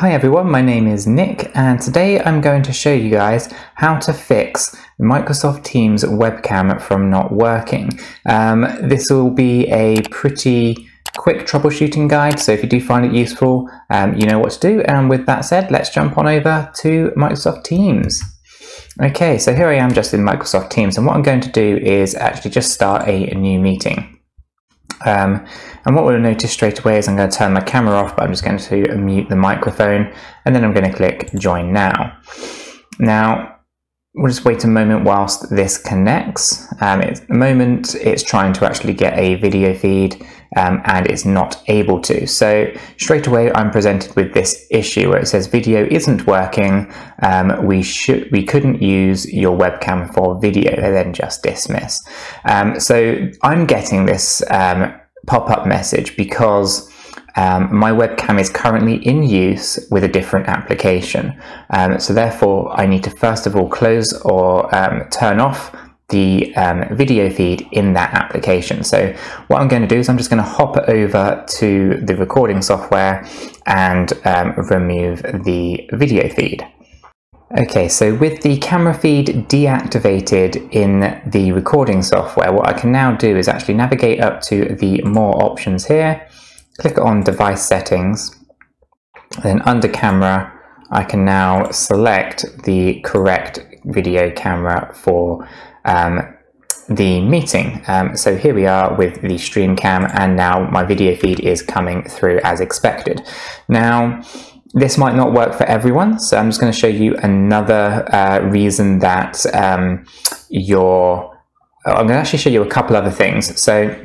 Hi everyone, my name is Nick and today I'm going to show you guys how to fix Microsoft Teams webcam from not working. Um, this will be a pretty quick troubleshooting guide, so if you do find it useful, um, you know what to do. And with that said, let's jump on over to Microsoft Teams. Okay, so here I am just in Microsoft Teams and what I'm going to do is actually just start a new meeting. Um, and what we'll notice straight away is I'm going to turn my camera off, but I'm just going to mute the microphone, and then I'm going to click Join Now. Now, we'll just wait a moment whilst this connects. Um, at the moment, it's trying to actually get a video feed, um, and it's not able to. So straight away, I'm presented with this issue where it says video isn't working. Um, we should we couldn't use your webcam for video, and then just dismiss. Um, so I'm getting this um, pop-up message because um, my webcam is currently in use with a different application. Um, so therefore I need to first of all close or um, turn off the um, video feed in that application. So what I'm going to do is I'm just going to hop over to the recording software and um, remove the video feed. Okay, so with the camera feed deactivated in the recording software, what I can now do is actually navigate up to the more options here, click on device settings, then under camera, I can now select the correct video camera for um, the meeting. Um, so here we are with the stream cam and now my video feed is coming through as expected. Now, this might not work for everyone, so I'm just going to show you another uh, reason that um, your. I'm going to actually show you a couple other things. So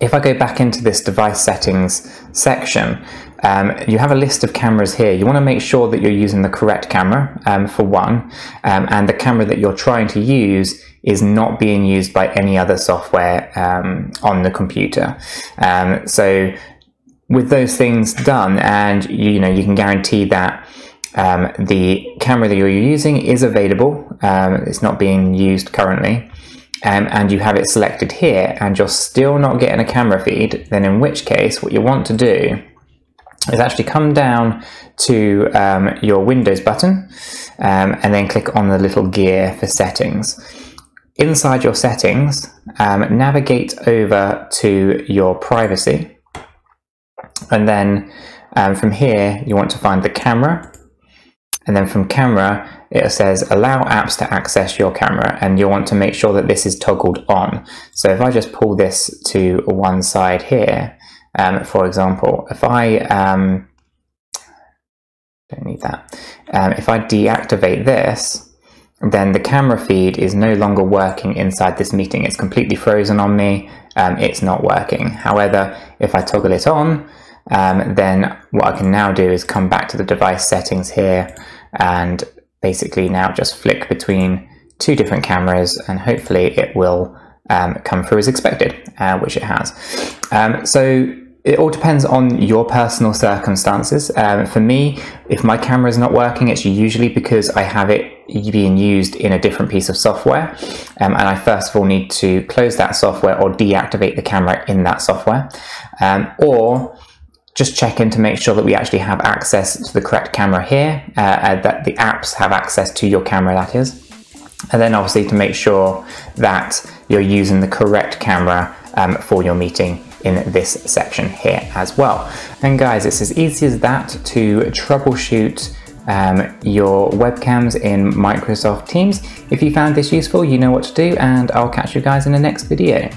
if I go back into this device settings section, um, you have a list of cameras here. You want to make sure that you're using the correct camera um, for one, um, and the camera that you're trying to use is not being used by any other software um, on the computer. Um, so with those things done and you know you can guarantee that um, the camera that you're using is available it's not being used currently um, and you have it selected here and you're still not getting a camera feed then in which case what you want to do is actually come down to um, your Windows button um, and then click on the little gear for settings inside your settings um, navigate over to your privacy and then um, from here, you want to find the camera. And then from camera, it says allow apps to access your camera and you'll want to make sure that this is toggled on. So if I just pull this to one side here, um, for example, if I, um, don't need that, um, if I deactivate this, then the camera feed is no longer working inside this meeting. It's completely frozen on me. Um, it's not working. However, if I toggle it on, um, then what I can now do is come back to the device settings here and basically now just flick between two different cameras and hopefully it will um, come through as expected, uh, which it has. Um, so it all depends on your personal circumstances. Um, for me, if my camera is not working, it's usually because I have it being used in a different piece of software. Um, and I first of all need to close that software or deactivate the camera in that software. Um, or just check in to make sure that we actually have access to the correct camera here, uh, uh, that the apps have access to your camera, that is. And then obviously to make sure that you're using the correct camera um, for your meeting in this section here as well. And guys, it's as easy as that to troubleshoot um, your webcams in Microsoft Teams. If you found this useful, you know what to do, and I'll catch you guys in the next video.